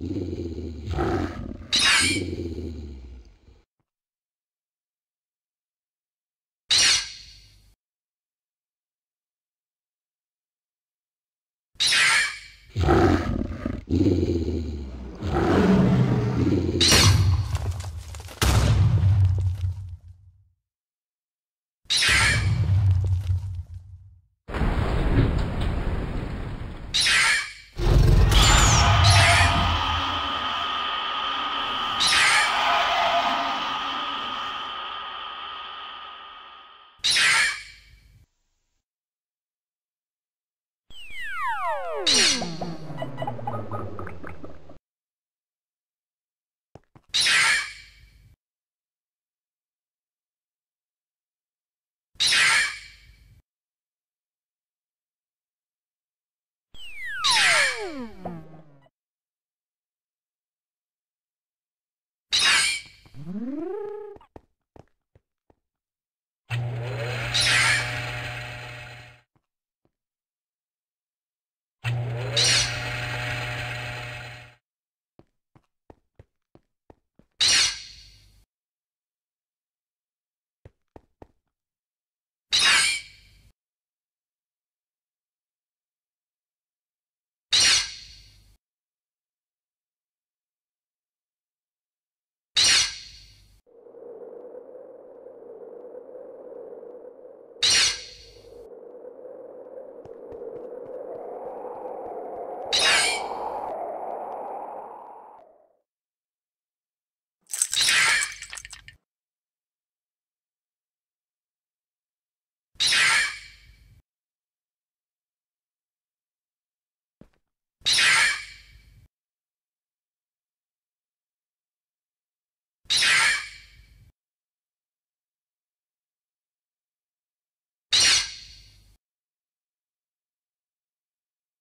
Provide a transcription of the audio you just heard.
you Mm-hmm.